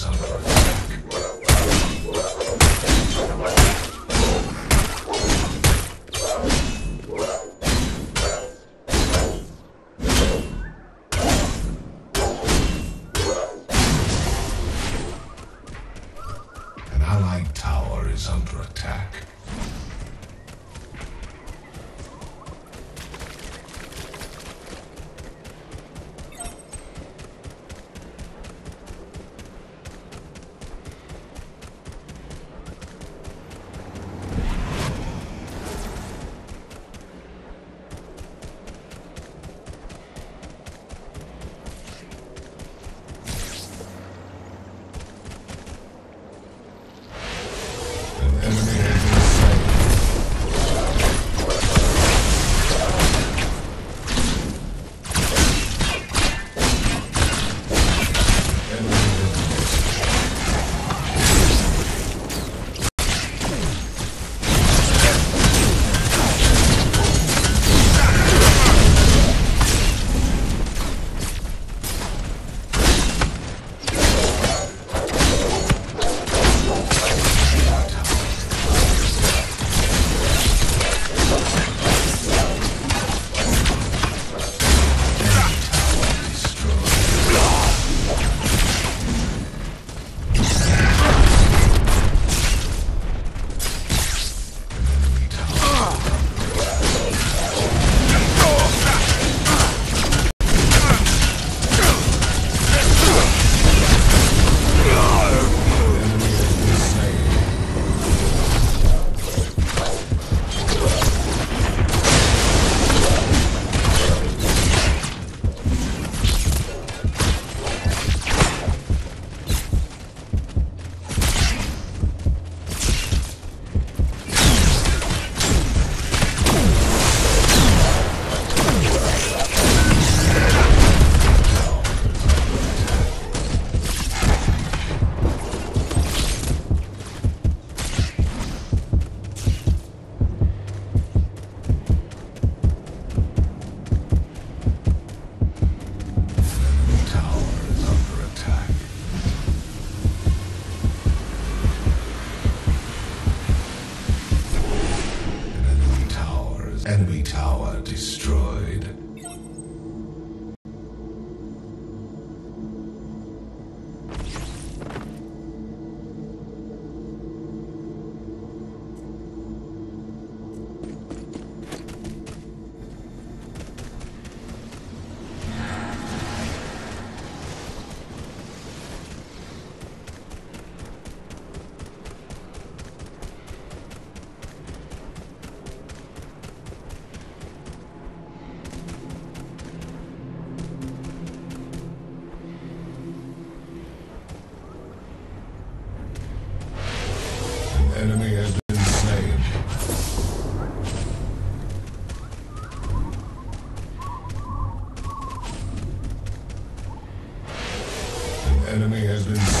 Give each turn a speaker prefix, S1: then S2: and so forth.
S1: Tower has been